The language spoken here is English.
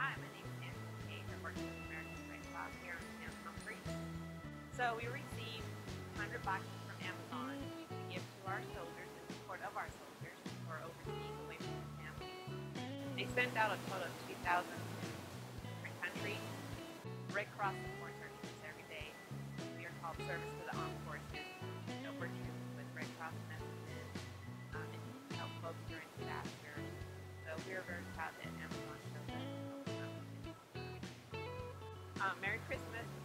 Hi, my name is Angela Page. I work with American Red Cross here in Camp Humphreys. So we received 100 boxes from Amazon to give to our soldiers in support of our soldiers who are overseas away from their families. They sent out a total of 2,000 different countries. Red Cross supports our troops every day. We are called Service to the Armed Forces. So we're troops with Red Cross messages um, and help folks during disasters. So we are very proud that Amazon Uh, Merry Christmas.